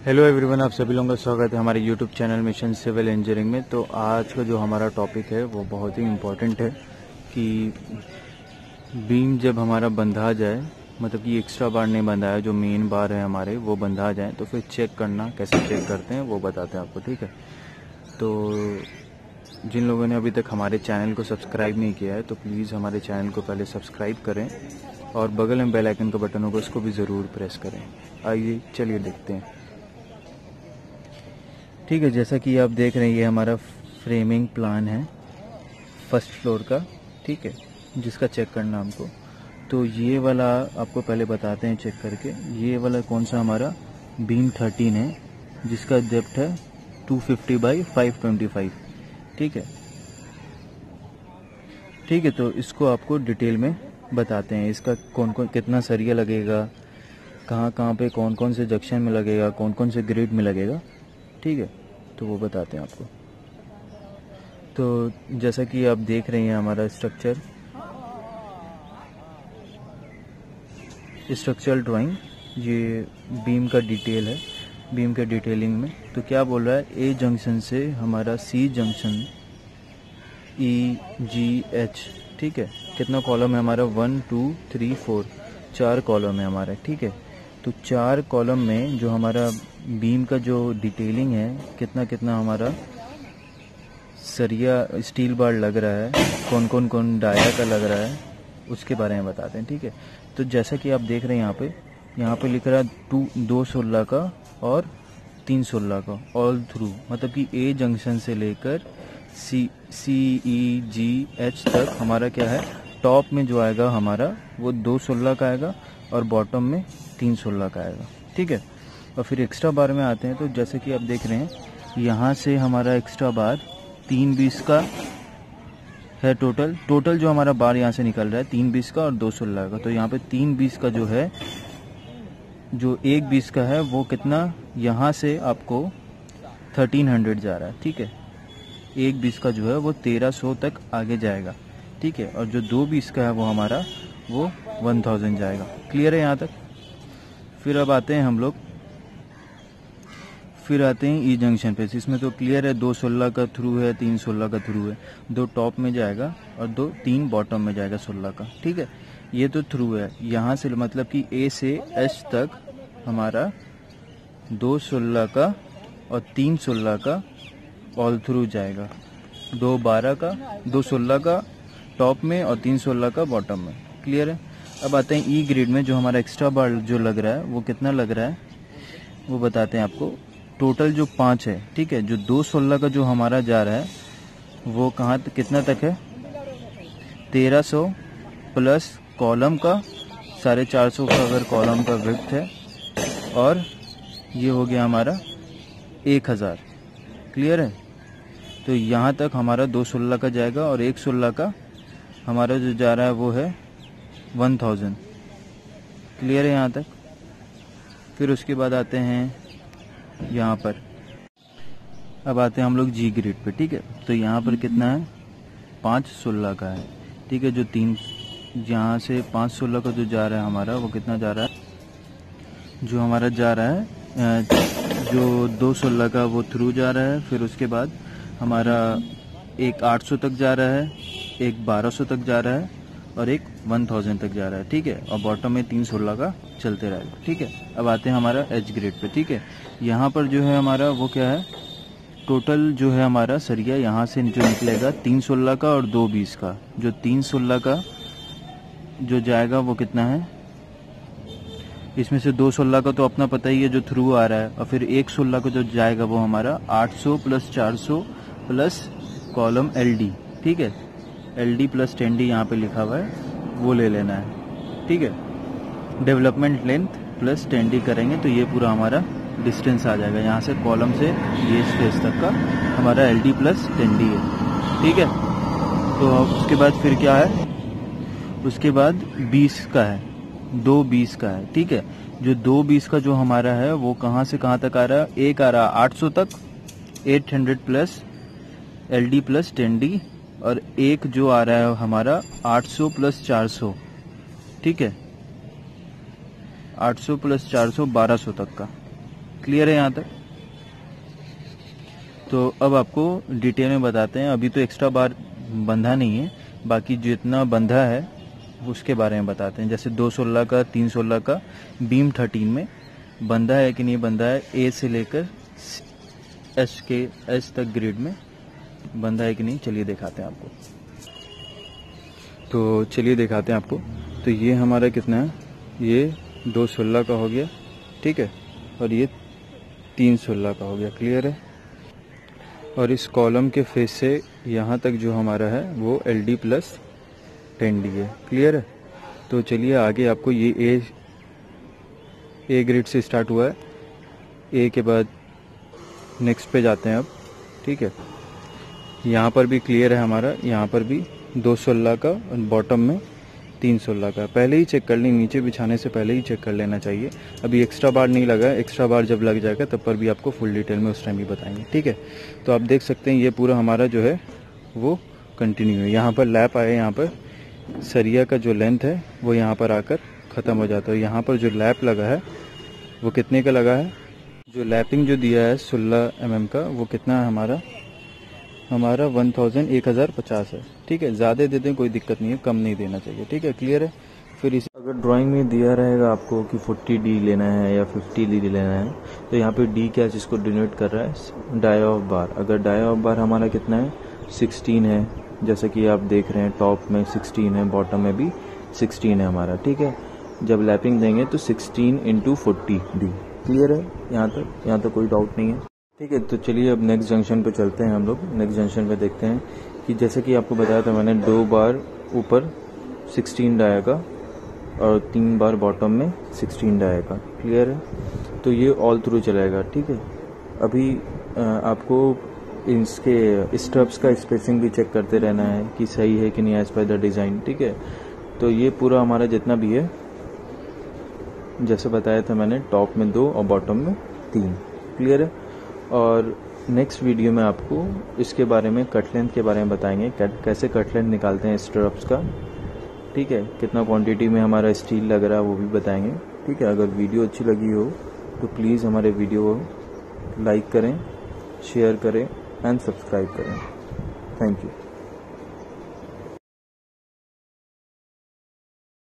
Hello everyone आप सभी लोगों का स्वागत है हमारे YouTube channel mission civil engineering में। तो आज का जो हमारा टॉपिक है, वो बहुत ही इम्पोर्टेंट है कि बीम जब हमारा बंधा जाए मतलब कि एक्स्ट्रा बार नहीं बंधा है जो मेन बार है हमारे, वो बंधा जाए तो फिर चेक करना, कैसे चेक करते हैं, वो बताते हैं आपको, ठीक है? तो जिन लोगों ने अभी तक हमारे चैनल को सब्सक्राइब नहीं किया है तो प्लीज़ हमारे चैनल को पहले सब्सक्राइब करें और बगल में बेल आइकन का बटन होगा उसको भी ज़रूर प्रेस करें। आइए, चलिए देखते हैं। ठीक है, जैसा कि आप देख रहे हैं, ये हमारा फ्रेमिंग प्लान है फ़र्स्ट फ्लोर का, ठीक है, जिसका चेक करना हमको। तो ये वाला आपको पहले बताते हैं चेक करके, ये वाला कौन सा हमारा बीम थर्टीन है, जिसका डेप्थ है 250 फिफ्टी बाई फाइव ठीक है। ठीक है तो इसको आपको डिटेल में बताते हैं, इसका कौन कौन, कितना सरिया लगेगा कहाँ कहाँ पे कौन कौन से जंक्शन में लगेगा कौन कौन से ग्रिड में लगेगा, ठीक है। तो वो बताते हैं आपको। तो जैसा कि आप देख रहे हैं हमारा स्ट्रक्चर स्ट्रक्चरल ड्राइंग ये बीम का डिटेल है बीम के डिटेलिंग में। तो क्या बोल रहा है? ए जंक्शन से हमारा सी जंक्शन ई जी एच ठीक है? कितना कॉलम है हमारा? वन टू थ्री फोर चार कॉलम है हमारा, ठीक है? तो चार कॉलम में जो हमारा बीम का जो डिटेलिंग है कितना कितना हमारा सरिया स्टील बार लग रहा है कौन कौन कौन डाया का लग रहा है, उसके बारे में बताते हैं, ठीक है? तो जैसा कि आप देख रहे हैं यहाँ पे यहाँ पे लिख रहा है टू दो सोलह का और तीन सोलह का ऑल थ्रू मतलब कि ए जंक्शन से लेकर सी सी ई जी एच तक हमारा क्या है? टॉप में जो आएगा हमारा, वो दो सोलह का आएगा और बॉटम में तीन सोलह का आएगा, ठीक है? और फिर एक्स्ट्रा बार में आते हैं तो जैसे कि आप देख रहे हैं, यहाँ से हमारा एक्स्ट्रा बार तीन बीस का है टोटल टोटल जो हमारा बार यहाँ से निकल रहा है तीन बीस का और दो सोलह का। तो यहाँ पे तीन बीस का जो है, जो एक बीस का है, वो कितना? यहाँ से आपको थर्टीन हंड्रेड जा रहा है, ठीक है? एक बीस का जो है, वो तेरह सौ तक आगे जाएगा, ठीक है? और जो दो बीस का है, वो हमारा, वो वन थाउज़ेंड जाएगा। क्लियर है यहाँ तक? फिर अब आते हैं हम लोग फिर आते हैं ई जंक्शन पे। इसमें तो क्लियर है, दो सोलह का थ्रू है, तीन सोलह का थ्रू है। दो टॉप में जाएगा और दो तीन बॉटम में जाएगा सोलह का। ठीक है? ये तो थ्रू है। यहाँ से मतलब कि ए से एच तक हमारा दो सोलह का और तीन सोलह का ऑल थ्रू जाएगा। दो बारह का, दो सोलह का टॉप में और तीन सोलह का बॉटम में। क्लियर है? अब आते हैं ई ग्रेड में, जो हमारा एक्स्ट्रा बार जो लग रहा है, वो कितना लग रहा है? वो बताते हैं आपको। टोटल जो पाँच है, ठीक है, जो दो सोलह का जो हमारा जा रहा है, वो कहाँ कितना तक है? तेरह सौ प्लस कॉलम का, साढ़े चार सौ का अगर कॉलम का विथ है, और ये हो गया हमारा एक हज़ार। क्लियर है? तो यहाँ तक हमारा दो सोलह का जाएगा, और एक सोलह का हमारा जो जा रहा है, वो है वन थाउज़ेंड। क्लियर है यहाँ तक? फिर उसके बाद आते हैं यहाँ पर। अब आते हैं हम लोग जी ग्रेड पे, ठीक है? तो यहाँ पर कितना है? पाँच सोलह का है, ठीक है? जो तीन यहाँ से पाँच सोलह का जो जा रहा है हमारा, वो कितना जा रहा है? जो हमारा जा रहा है जो दो सोलह का वो थ्रू जा रहा है, फिर उसके बाद हमारा एक आठ सौ तक जा रहा है, एक बारह सौ तक जा रहा है और एक वन थाउज़ेंड तक जा रहा है, ठीक है? और बॉटम में तीन सोलह का चलते रहेगा, ठीक है? अब आते हैं हमारा एच ग्रेड पे, ठीक है? यहाँ पर जो है हमारा वो क्या है? टोटल जो है हमारा सरिया यहाँ से जो निकलेगा तीन सोलह का और दो बीस का। जो तीन सोलह का जो जाएगा वो कितना है? इसमें से दो सोलह का तो अपना पता ही है जो थ्रू आ रहा है, और फिर एक सोलह का जो जाएगा वो हमारा आठ सौ प्लस चार सौ प्लस कॉलम एल डी ठीक है? L D plus ten D यहाँ पे लिखा हुआ है, वो ले लेना है। ठीक है? Development length plus ten D करेंगे तो ये पूरा हमारा डिस्टेंस आ जाएगा। यहाँ से कॉलम से ये स्पेस तक का हमारा L D plus ten D है। ठीक है? तो उसके बाद फिर क्या है? उसके बाद बीस का है। दो बीस का है। ठीक है? जो दो बीस का जो हमारा है, वो कहाँ से कहाँ तक आ रहा है? एक आ रहा आठ सौ तक। Eight hundred plus L D plus ten D और एक जो आ रहा है हमारा 800 प्लस 400 ठीक है? 800 प्लस 400 1200 तक का। क्लियर है यहाँ तक? तो अब आपको डिटेल में बताते हैं। अभी तो एक्स्ट्रा बार बंधा नहीं है। बाकी जितना बंधा है, उसके बारे में बताते हैं। जैसे दो सोलह का, तीन सोलह का बीम थर्टीन में बंधा है कि नहीं बंधा है? ए से लेकर एस के एस तक ग्रेड में। बंधा है कि नहीं, चलिए दिखाते हैं आपको। तो चलिए दिखाते हैं आपको। तो ये हमारा कितना है? ये दो सोलह का हो गया, ठीक है? और ये तीन सोलह का हो गया क्लियर है? और इस कॉलम के फेस से यहाँ तक जो हमारा है, वो L D plus ten D है क्लियर है? तो चलिए आगे आपको ये ए ए ग्रेड से स्टार्ट हुआ है। ए के बाद नेक्स्ट पे जाते हैं अब, ठीक है? यहाँ पर भी क्लियर है हमारा। यहाँ पर भी दो सोलह का और बॉटम में तीन सोलह का। पहले ही चेक कर लें, नीचे बिछाने से पहले ही चेक कर लेना चाहिए। अभी एक्स्ट्रा बार नहीं लगा एक्स्ट्रा बार जब लग जाएगा तब पर भी आपको फुल डिटेल में उस टाइम भी बताएँगे, ठीक है? तो आप देख सकते हैं ये पूरा हमारा जो है, वो कंटिन्यू है। यहाँ पर लैप आया, यहाँ पर सरिया का जो लेंथ है, वो यहाँ पर आकर ख़त्म हो जाता है। यहाँ पर जो लैप लगा है, वो कितने का लगा है? जो लैपिंग जो दिया है सोलह एम mm का, वो कितना है हमारा? हमारा वन थाउज़ेंड एक हज़ार पचास है। ठीक है, ज़्यादा दे दें, कोई दिक्कत नहीं है, कम नहीं देना चाहिए। ठीक है क्लियर है? फिर इस अगर ड्राइंग में दिया रहेगा आपको कि 40 डी लेना है या 50 डी लेना है तो यहाँ पे डी क्या जिसको डिनोट कर रहा है? डाई ऑफ़ बार अगर डाई ऑफ़ बार हमारा कितना है? 16 है। जैसे कि आप देख रहे हैं टॉप में 16 है बॉटम में भी 16 है हमारा। ठीक है? जब लैपिंग देंगे तो 16 इंटू फोर्टी डी क्लियर है? यहाँ तक यहाँ तक कोई डाउट नहीं है। ठीक है तो चलिए अब नेक्स्ट जंक्शन पे चलते हैं हम लोग। नेक्स्ट जंक्शन पे देखते हैं कि जैसे कि आपको बताया था मैंने, दो बार ऊपर 16 डाया का और तीन बार बॉटम में 16 डाया का। क्लियर है? तो ये ऑल थ्रू चलेगा, ठीक है? अभी आपको इसके स्टब्स का स्पेसिंग भी चेक करते रहना है कि सही है कि नहीं एज पर द डिज़ाइन ठीक है? तो ये पूरा हमारा जितना भी है, जैसे बताया था मैंने टॉप में दो और बॉटम में तीन। क्लियर है? और नेक्स्ट वीडियो में आपको इसके बारे में कट लेंथ के बारे में बताएँगे कैसे कट लेंथ निकालते हैं स्ट्रप्स का। ठीक है? कितना क्वांटिटी में हमारा स्टील लग रहा है वो भी बताएँगे। ठीक है? अगर वीडियो अच्छी लगी हो तो प्लीज़ हमारे वीडियो को लाइक करें शेयर करें एंड सब्सक्राइब करें। Thank you